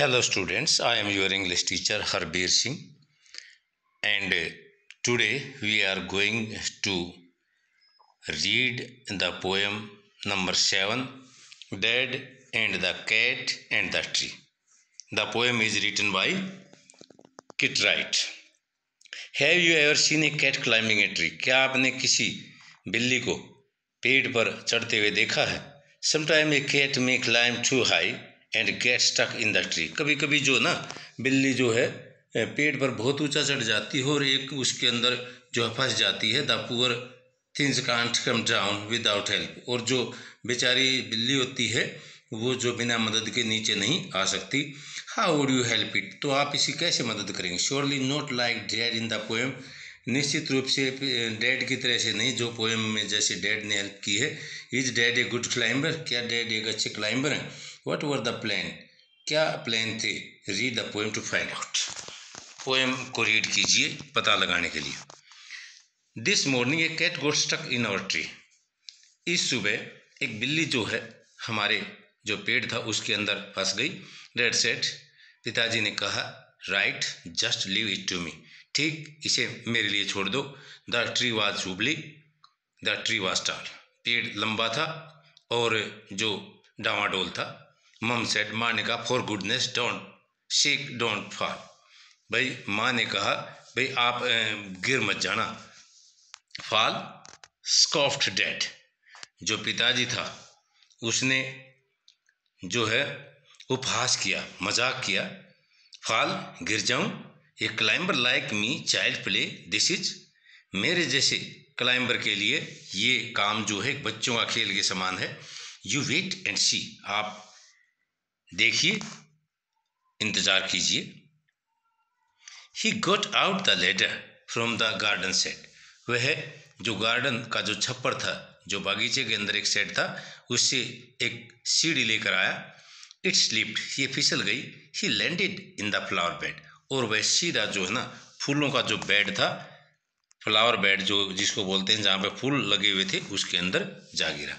Hello students, I am your English teacher Harbir Singh and uh, today we are going to read the poem number 7 Dad and the Cat and the Tree. The poem is written by Kit Wright. Have you ever seen a cat climbing a tree? क्या आपने किसी बिल्ली को पेड़ पर चढ़ते हुए देखा है Sometimes a cat may climb too high and get stuck in the tree कभी कभी जो ना, बिल्ली जो है पेड़ पर बहुत ऊँचा चढ़ जाती है और एक उसके अंदर जो है फंस जाती है the poor things can't come down without help और जो बेचारी बिल्ली होती है, वो जो बिना मदद के नीचे नहीं आ सकती। How would you help it तो आप इसी कैसे मदद करेंगे? Surely not like dad in the poem निश्चित रूप से डैड की तरह से नहीं, जो पोएम में जैसे डैड ने हेल्प की है is dad a good climber क्या डैड एक अच्छे क्लाइंबर हैं? वट वर द प्लान क्या प्लान थे? Read the poem to find out poem को रीड कीजिए पता लगाने के लिए। This morning a cat got stuck in our tree इस सुबह एक बिल्ली जो है, हमारे जो पेड़ था उसके अंदर फंस गई। डेड सेट पिताजी ने कहा right just leave it to me ठीक, इसे मेरे लिए छोड़ दो। The tree was jubilee the tree was tall पेड़ लंबा था और जो डावाडोल था मम सेड माँ ने कहा for goodness don't shake don't fall भाई, माँ ने कहा, भाई, आप गिर मत जाना। फॉल स्कॉफ्ट डेड जो पिताजी था, उसने जो है, उपहास किया, मज़ाक किया। फॉल गिर जाऊँ a climber like me child play this is मेरे जैसे क्लाइंबर के लिए ये काम जो है बच्चों का खेल के समान है। यू वेट एंड सी आप देखिए, इंतज़ार कीजिए। He got out the ladder from the garden shed वह जो गार्डन का जो छप्पर था, जो बागीचे के अंदर एक सेट था, उससे एक सीढ़ी लेकर आया। इट स्लिप्ड ये फिसल गई। He landed in the flower bed और वह सीधा जो है ना, फूलों का जो बेड था फ्लावर बेड जो जिसको बोलते हैं, जहाँ पे फूल लगे हुए थे, उसके अंदर जा गिरा।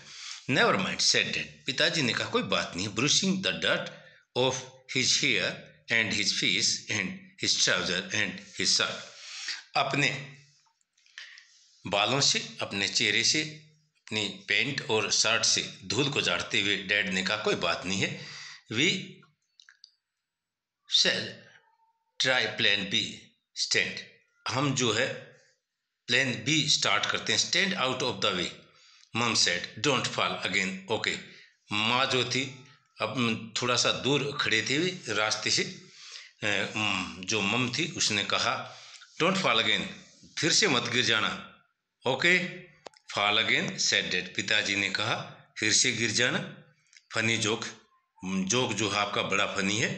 नेवर माइंड सेट डेड पिताजी ने कहा कोई बात नहीं brushing the dot off his hair and his face and his trouser and his shirt अपने बालों से, अपने चेहरे से, अपनी पेंट और शर्ट से धूल को झाड़ते हुए डैड ने कहा, कोई बात नहीं है। We shall try plan B stand हम जो है प्लान बी स्टार्ट करते हैं। Stand out of the way mum said don't fall again okay माँ जो थी, अब थोड़ा सा दूर खड़े थे, रास्ते से जो मम थी, उसने कहा डोंट फॉल अगेन फिर से मत गिर जाना। Okay fall again said dad पिताजी ने कहा, फिर से गिर जाना। Funny joke. जोक जो आपका बड़ा फनी है।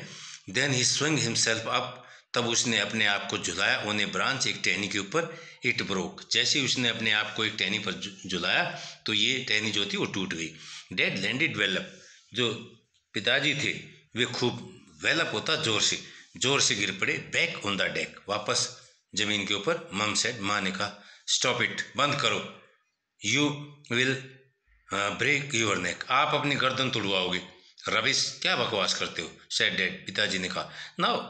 Then he swing himself up तब उसने अपने आप को झुलाया ओने ब्रांच, एक टहनी के ऊपर, इट ब्रोक। जैसे उसने अपने आप को एक टहनी पर झुलाया तो ये टहनी जो थी, वो टूट गई। डेड लैंडेड वेलअप जो पिताजी थे, वे खूब वेलअप होता, ज़ोर से ज़ोर से गिर पड़े, बैक ऑन द डेक, वापस ज़मीन के ऊपर। मम सेड माँ ने कहा स्टॉप इट बंद करो। You will break your neck आप अपनी गर्दन तुड़वाओगे। रविश क्या बकवास करते हो? सेड डेड पिताजी ने कहा now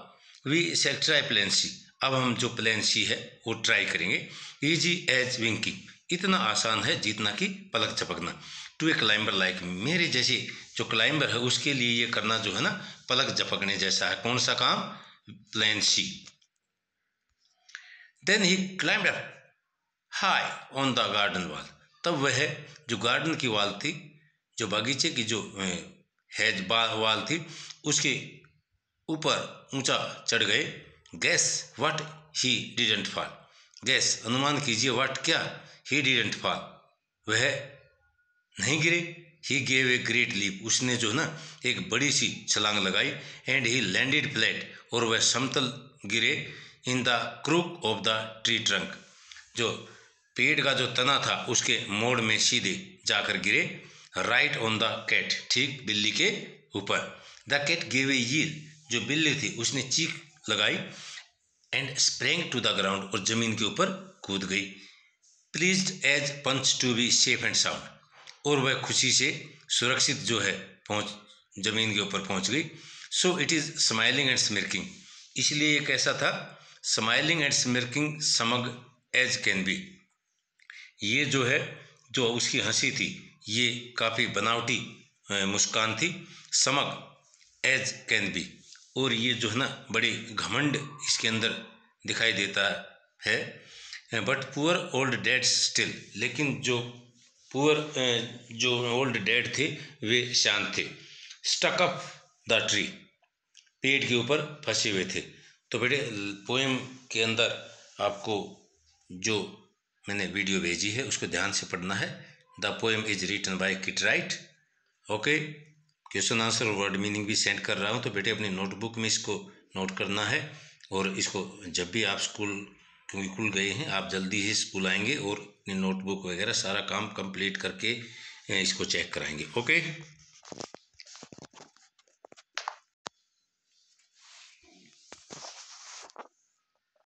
we shall try plan C. अब हम जो प्लेन सी है, वो ट्राई करेंगे। ईजी एज विंकिंग इतना आसान है, जितना कि पलक झपकना। टू ए क्लाइंबर लाइक मेरे जैसे जो क्लाइंबर है, उसके लिए ये करना जो है ना, पलक झपकने जैसा है। कौन सा काम? Plan C then he climb high on the garden wall तब वह जो गार्डन की वाल थी, जो बगीचे की जो हैज़ वाल थी, उसके ऊपर ऊँचा चढ़ गए। Guess what he didn't fall guess अनुमान कीजिए वट क्या ही डिडेंट फॉल वह नहीं गिरे। He gave a great leap उसने जो ना, एक बड़ी सी छलांग लगाई एंड ही लैंडेड फ्लैट और वह समतल गिरे in the crook of the tree trunk जो पेड़ का जो तना था, उसके मोड़ में सीधे जाकर गिरे। राइट ऑन द कैट ठीक बिल्ली के ऊपर। The cat gave a yell जो बिल्ली थी, उसने चीख लगाई and sprang to the ground और ज़मीन के ऊपर कूद गई। Pleased as punch to be safe and sound और वह खुशी से सुरक्षित जो है, पहुँच, ज़मीन के ऊपर पहुँच गई। So it is smiling and smirking इसलिए ये कैसा था? Smiling and smirking smug as can be ये जो है, जो उसकी हँसी थी, ये काफ़ी बनावटी मुस्कान थी। समग एज कैन बी और ये जो है ना बड़ी घमंड इसके अंदर दिखाई देता है but poor old dad still लेकिन जो पुअर जो ओल्ड डैड थे, वे शांत थे। स्टक अप द ट्री पेड़ के ऊपर फंसे हुए थे। तो बेटे पोएम के अंदर आपको जो मैंने वीडियो भेजी है, उसको ध्यान से पढ़ना है। The poem is written by Kit Wright okay question answer और वर्ड मीनिंग भी सेंड कर रहा हूँ तो बेटे अपनी नोटबुक में इसको नोट करना है और इसको जब भी आप स्कूल, क्योंकि खुल गए हैं, आप जल्दी ही स्कूल आएँगे और अपनी नोटबुक वगैरह सारा काम कंप्लीट करके इसको चेक कराएँगे, ओके?